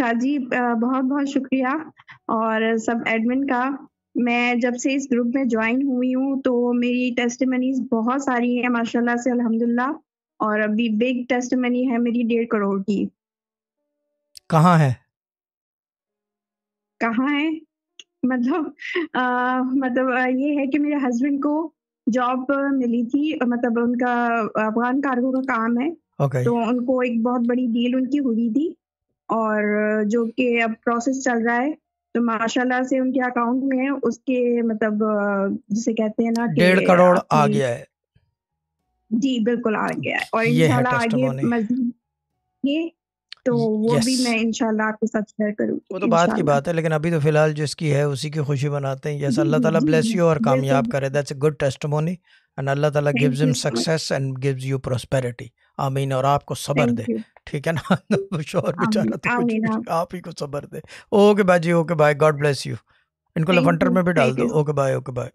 शाह जी बहुत बहुत शुक्रिया। और सब एडमिन का मैं जब से इस ग्रुप में ज्वाइन हुई हूँ तो मेरी टेस्टमनीज बहुत सारी हैं माशाल्लाह से अल्हम्दुलिल्लाह और अभी बिग टेस्टमनी है मेरी डेढ़ करोड़ की। कहाँ है? कहाँ है? मतलब आ, मतलब ये है कि मेरे हस्बैंड को जॉब मिली थी मतलब उनका अफगान कार्गो का काम है। Okay. तो उनको एक बहुत बड़ी डील उनकी हुई थी। और जो कि अब प्रोसेस चल रहा है तो माशाल्लाह से उनके अकाउंट में उसके मतलब जिसे कहते हैं ना डेढ़ करोड़ आ गया है। जी बिल्कुल आ गया है। और इंशाल्लाह आगे मजीद ये तो वो yes. भी मैं इंशाल्लाह आपके साथ शेयर करूँ वो तो बात की बात है लेकिन अभी तो फ़िलहाल जिसकी है उसी की खुशी बनाते हैं। यस अल्लाह ताला ब्लेस यू और कामयाब करे। That's a good testimony and Allah Taala gives him success and gives you prosperity आमीन और आपको सबर दे। ठीक है ना? शोर बेचारा तो कुछ आप ही को सबर दे। Okay bye ji okay bye. God bless you. इनको लफंटर में भी डाल दो। Okay bye okay bye.